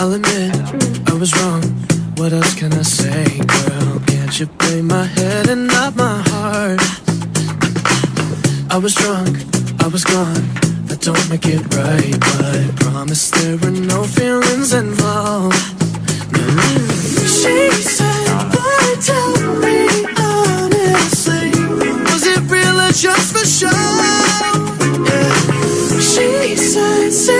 I'll admit I was wrong. What else can I say, girl? Can't you blame my head and not my heart? I was drunk, I was gone. I don't make it right, but I promise there were no feelings involved. No. She said, "Boy, tell me honestly, was it real or just for show?" Yeah. She said.